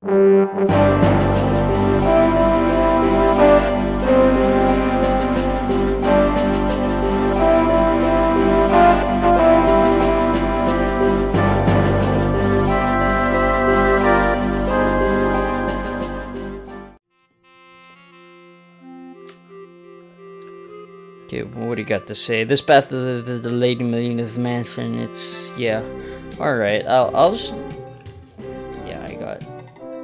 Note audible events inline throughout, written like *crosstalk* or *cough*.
Okay, what do you got to say? This path to the, the, the Lady Melina's mansion, it's, yeah. Alright, I'll, I'll just...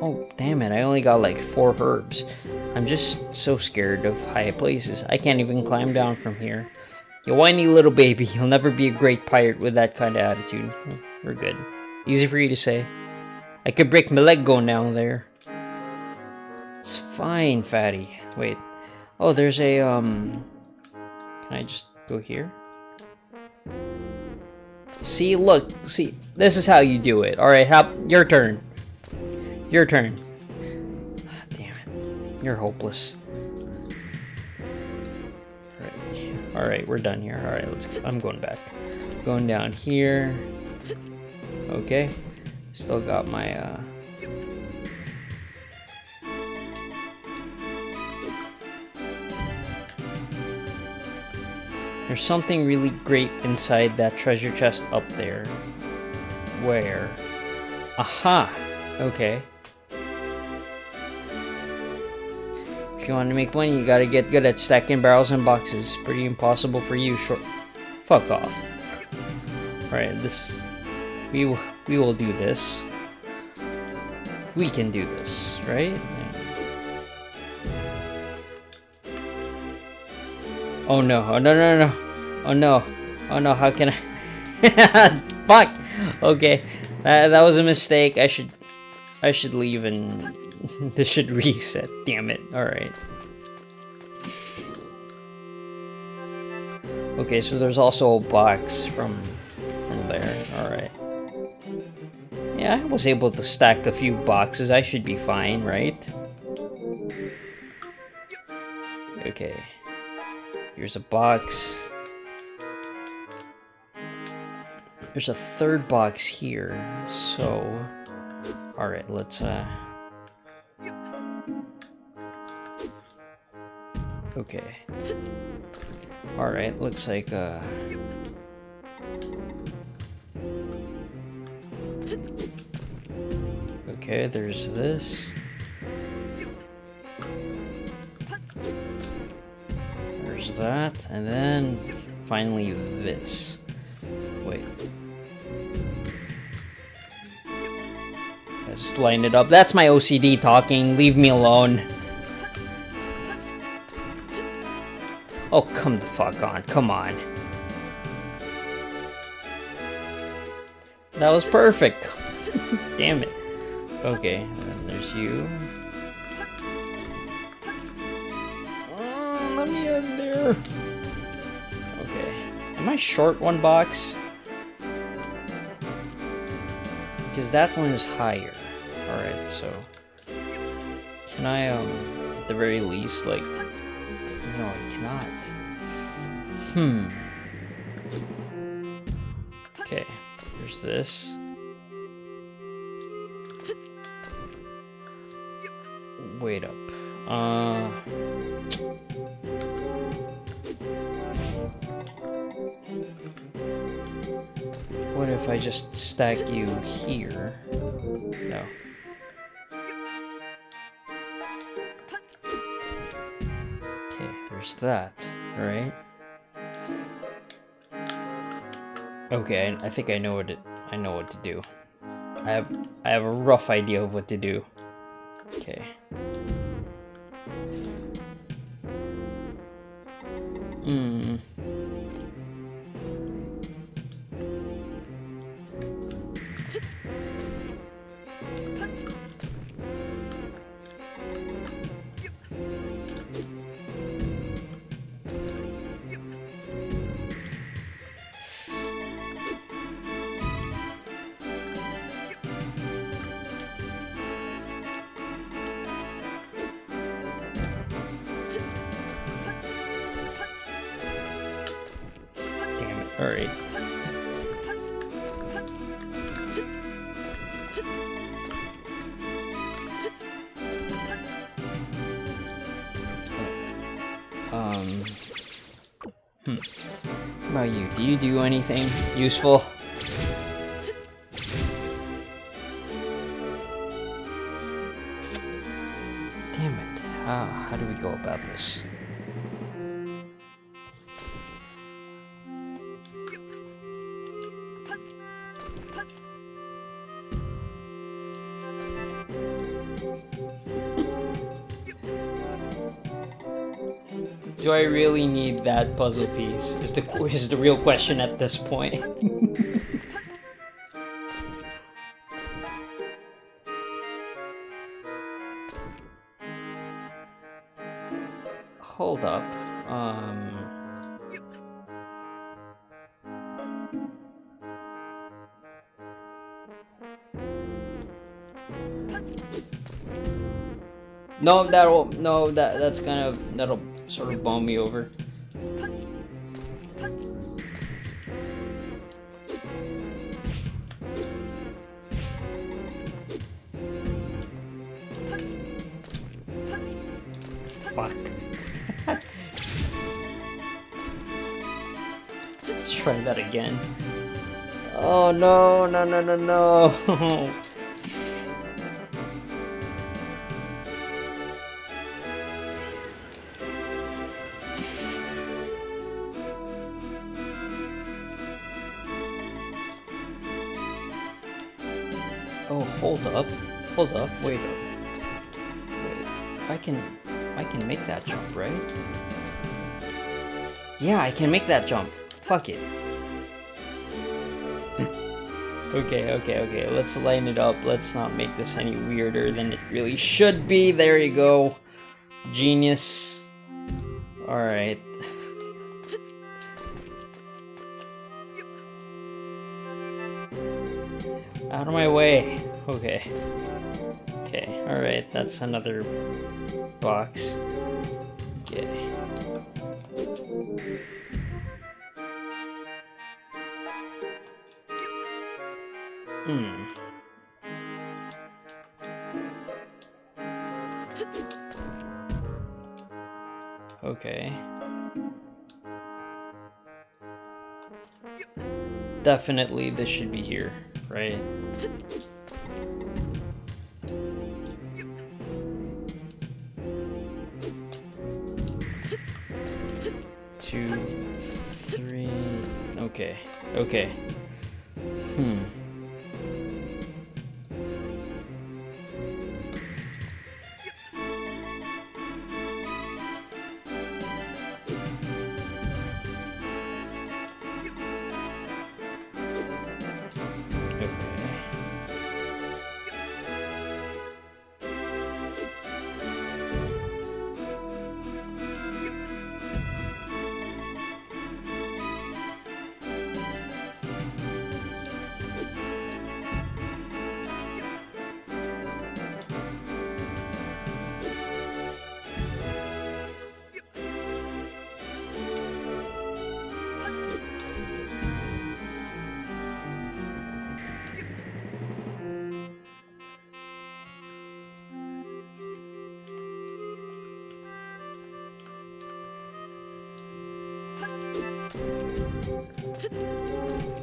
Oh, damn it, I only got like four herbs. I'm just so scared of high places. I can't even climb down from here. You whiny little baby, you'll never be a great pirate with that kind of attitude. We're good. Easy for you to say. I could break my leg going down there. It's fine, fatty. Wait. Oh, there's a, um... Can I just go here? See, look, see, this is how you do it. Alright, your turn. Your turn. Damn it. You're hopeless. Alright, we're done here. Alright, let's go. I'm going back. Going down here. Okay. Still got my, uh... There's something really great inside that treasure chest up there. Where? Aha! Okay. If you want to make money, you gotta get good at stacking barrels and boxes. Pretty impossible for you, short. Fuck off. Alright, this... We we will do this. We can do this, right? Oh no, oh no, no, no, oh no, oh no, how can I? *laughs* Fuck! Okay, that, that was a mistake. I should, I should leave and *laughs* this should reset. Damn it, alright. Okay, so there's also a box from, from there, alright. Yeah, I was able to stack a few boxes. I should be fine, right? Okay. Here's a box. There's a third box here, so... Alright, let's, uh... Okay. Alright, looks like, uh... Okay, there's this. There's that, and then finally this. Wait. Just line it up. That's my OCD talking. Leave me alone. Oh, come the fuck on. Come on. That was perfect. *laughs* Damn it. Okay, and there's you. let me in there. Okay. Am I short one box? Because that one is higher. Alright, so... Can I, um, at the very least, like... No, I cannot. Hmm. Okay, there's this. Wait up. Uh... What if I just stack you here? There's that, right? Okay, I, I think I know what it, I know what to do. I have I have a rough idea of what to do. Okay. Hmm. About you? Do you do anything useful? Damn it. How, how do we go about this? Need that puzzle piece? Is the is the real question at this point. *laughs* Hold up. Um No, that'll no that that's kind of that'll sort of bomb me over. Fuck. *laughs* Let's try that again. Oh no, no, no, no, no. Oh, hold up. Hold up. Wait up. Wait. I can I can make that jump, right? Yeah, I can make that jump. Fuck it. *laughs* okay, okay, okay. Let's line it up. Let's not make this any weirder than it really should be. There you go. Genius. Alright. *laughs* Out of my way. Okay. Okay, alright, that's another box. Okay. Hmm. Okay. Definitely this should be here, right? Okay, okay. Hmm.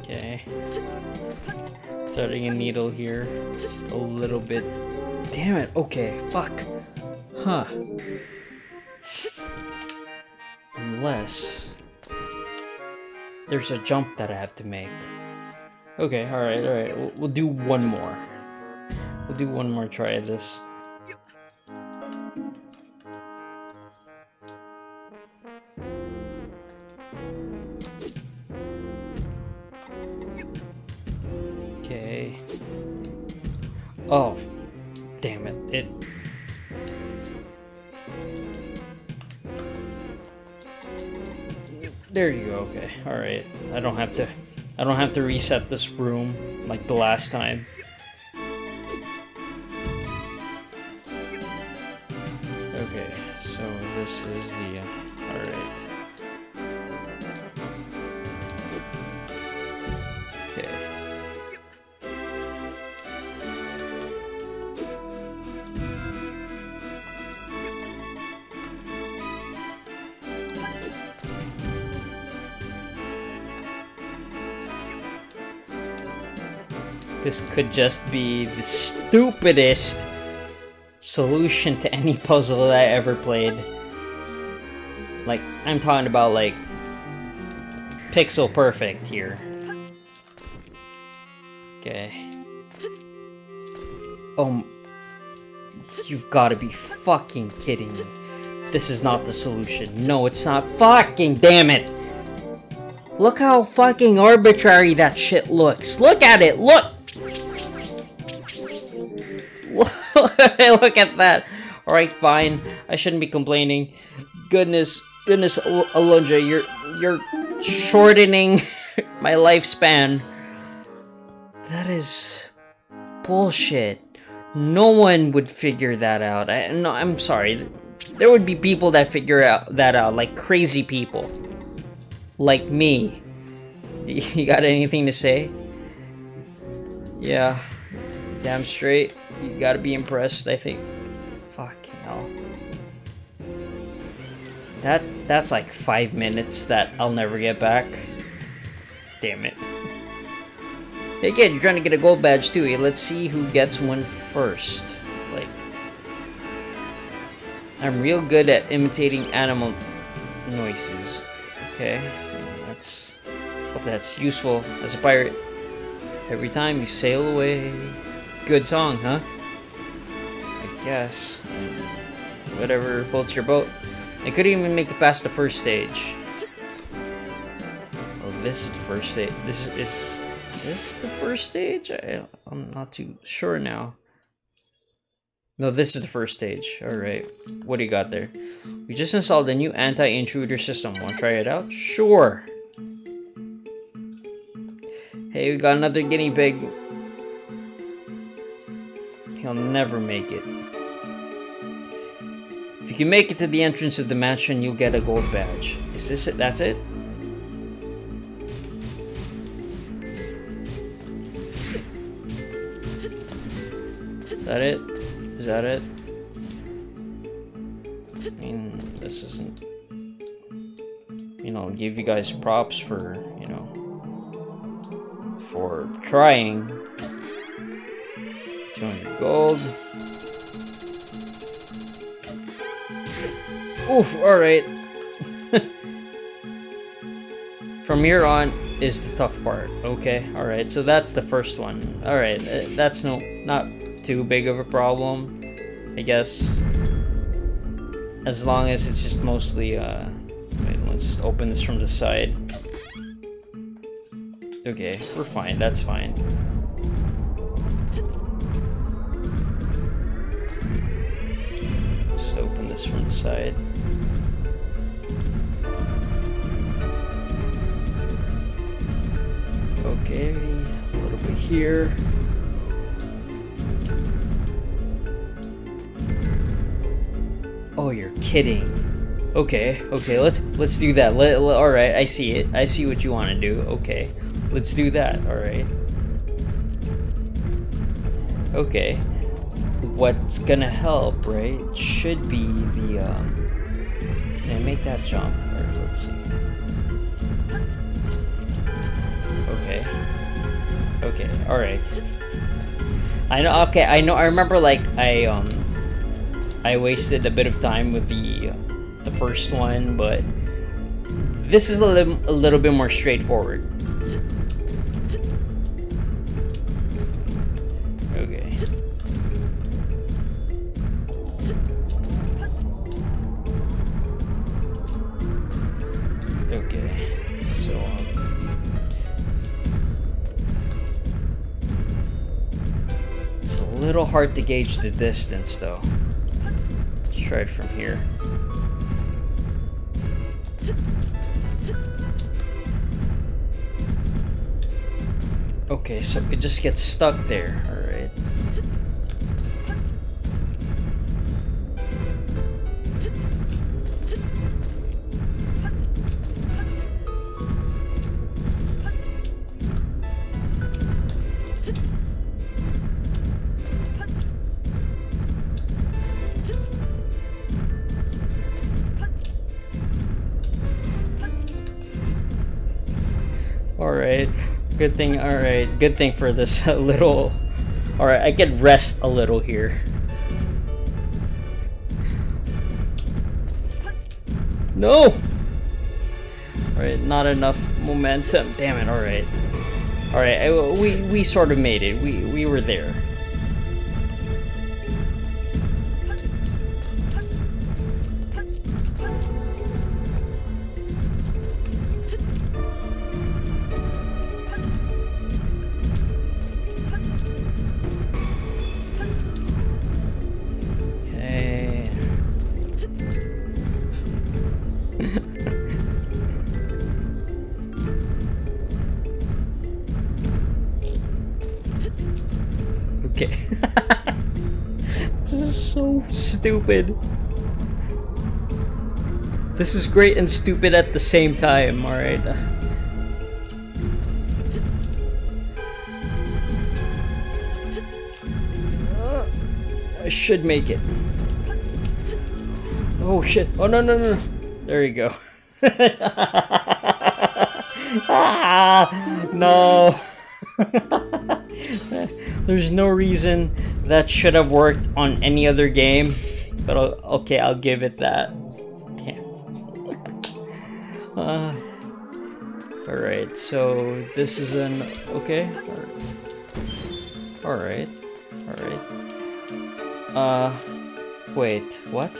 Okay. Threading a needle here. Just a little bit. Damn it. Okay. Fuck. Huh. Unless. There's a jump that I have to make. Okay, alright, alright. We'll, we'll do one more. We'll do one more try of this. Don't have to reset this room like the last time. Okay. So this is the. Uh, all this could just be the stupidest solution to any *laughs* puzzle that I ever played. Like, I'm talking about, like, pixel perfect here. Okay. Oh, you've got to be fucking kidding me. This is not the solution. No, it's not. Fucking damn it! Look how fucking arbitrary that shit looks. Look at it! Look! *laughs* Look at that. Alright, fine. I shouldn't be complaining. Goodness, goodness, Al Alundra, you're, you're shortening *laughs* my lifespan. That is bullshit. No one would figure that out. I, no, I'm sorry. There would be people that figure out that out, like crazy people. Like me. *laughs* You got anything to say? Yeah. Damn straight. You gotta be impressed, I think. Fuck, hell. That, that's like five minutes that I'll never get back. Damn it. Hey kid, you're trying to get a gold badge too. Eh? Let's see who gets one first. Like, I'm real good at imitating animal noises. Okay, that's hope that's useful as a pirate. Every time you sail away. Good song, huh? I guess. Whatever floats your boat. I couldn't even make it past the first stage. Oh, this is the first stage. This is this the first stage? I, I'm not too sure now. No, this is the first stage. Alright. What do you got there? We just installed a new anti-intruder system. Want to try it out? Sure. Hey, we got another guinea pig. He'll never make it. If you can make it to the entrance of the mansion, you'll get a gold badge. Is this it? That's it? Is that it? Is that it? I mean, this isn't... You know, give you guys props for, you know, for trying. 200 gold. Oof, alright. *laughs* From here on is the tough part. Okay, alright, so that's the first one. Alright, uh, that's no not too big of a problem, I guess. As long as it's just mostly, uh... Wait, let's just open this from the side. Okay, we're fine, that's fine. Just open this from the side. Okay, a little bit here. Oh, you're kidding. Okay, okay, let's let's do that. Let, let, all right, I see it. I see what you want to do. Okay, let's do that. All right. Okay. What's gonna help, right? Should be the. Um, can I make that jump? Or let's see. Okay. Okay. All right. I know. Okay, I know. I remember like I um I wasted a bit of time with the uh, the first one, but this is a, li a little bit more straightforward. Little hard to gauge the distance though try it from here. Okay, so it just gets stuck there. Good thing, alright, good thing for this *laughs* little... Alright, I can rest a little here. No! Alright, not enough momentum. Damn it, alright. Alright, we, we sort of made it. We, we were there. Stupid. This is great and stupid at the same time, alright. I should make it. Oh shit. Oh no no no. There you go. ah, *laughs* no. *laughs* There's no reason that should have worked on any other game. But I'll, okay, I'll give it that. Damn. uh, Alright, so this is an... Okay. Alright. Alright. Uh... Wait, what?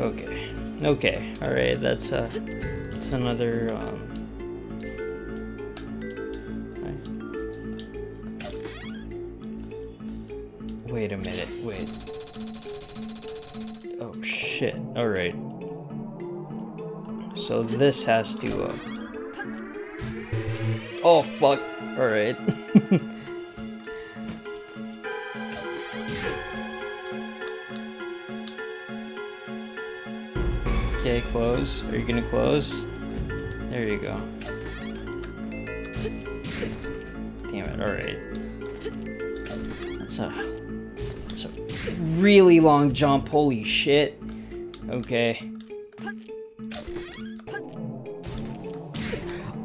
Okay. Okay, alright, that's, uh... That's another, um... Wait a minute, wait. Oh shit, alright. So this has to, uh... Oh fuck, alright. *laughs* okay, close. Are you gonna close? There you go. Damn it, alright. That's a really long jump. Holy shit. Okay.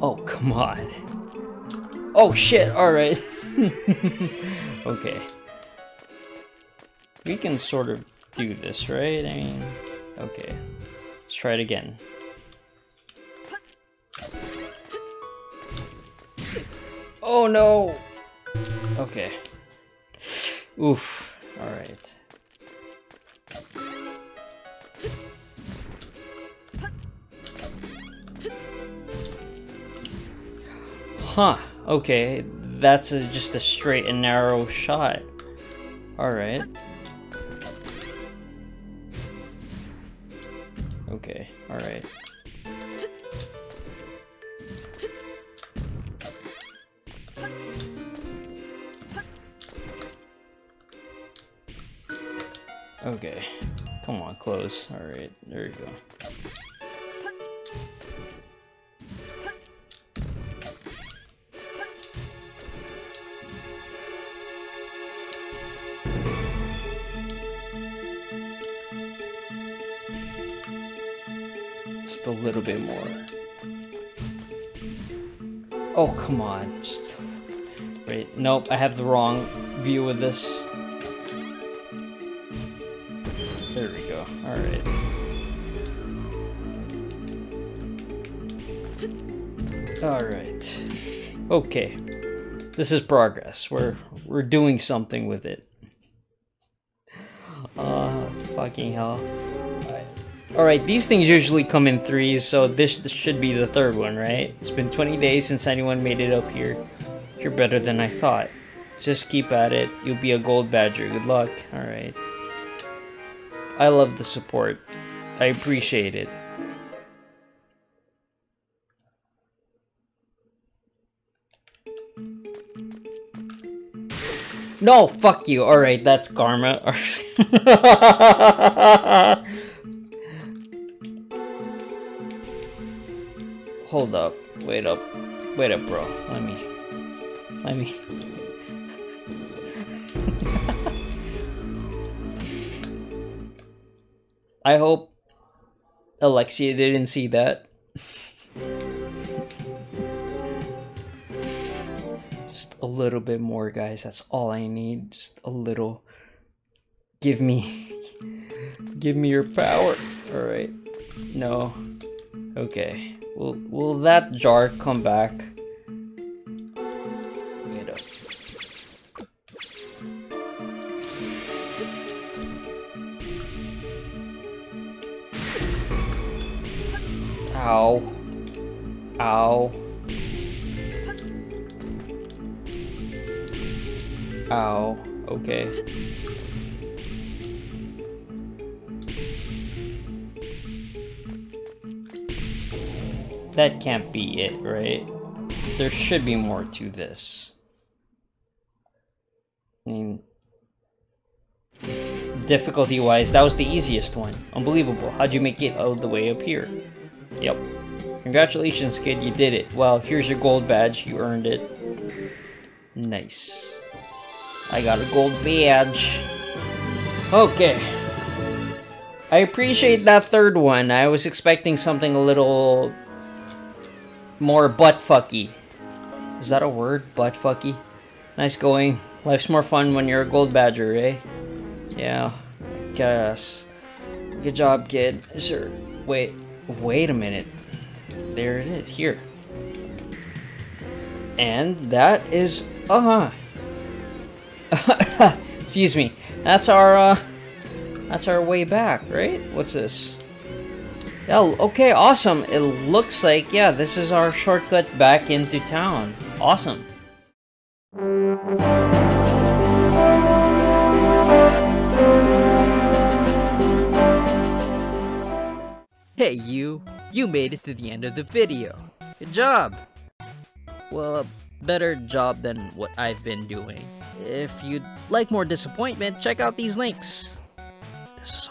Oh, come on. Oh, shit. Alright. *laughs* okay. We can sort of do this, right? I mean, okay. Let's try it again. Oh, no. Okay. Oof. Alright. Huh, okay. That's a, just a straight and narrow shot. Alright. Okay, alright. Okay. Come on, close. Alright, there you go. Just a little bit more. Oh, come on. Just... Wait, nope, I have the wrong view of this. Okay. This is progress. We're we're doing something with it. Uh fucking hell. Alright, these things usually come in threes, so this, this should be the third one, right? It's been 20 days since anyone made it up here. You're better than I thought. Just keep at it. You'll be a gold badger. Good luck. Alright. I love the support. I appreciate it. No, fuck you. Alright, that's karma. *laughs* Hold up. Wait up. Wait up, bro. Let me... Let me... *laughs* I hope Alexia didn't see that. *laughs* a little bit more, guys. That's all I need. Just a little. Give me. *laughs* give me your power. Alright. No. Okay. Will, will that jar come back? That can't be it, right? There should be more to this. I mean, difficulty-wise, that was the easiest one. Unbelievable. How'd you make it all the way up here? Yep. Congratulations, kid, you did it. Well, here's your gold badge. You earned it. Nice. I got a gold badge. Okay. I appreciate that third one. I was expecting something a little more butt-fucky. Is that a word? Butt-fucky? Nice going. Life's more fun when you're a gold badger, eh? Yeah, guess. Good job, kid. Sir, wait, wait a minute. There it is, here. And that is, uh huh. *laughs* Excuse me. That's our, uh, that's our way back, right? What's this? Oh, okay, awesome. It looks like, yeah, this is our shortcut back into town. Awesome. Hey you, you made it to the end of the video. Good job! Well, a better job than what I've been doing. If you'd like more disappointment, check out these links. This is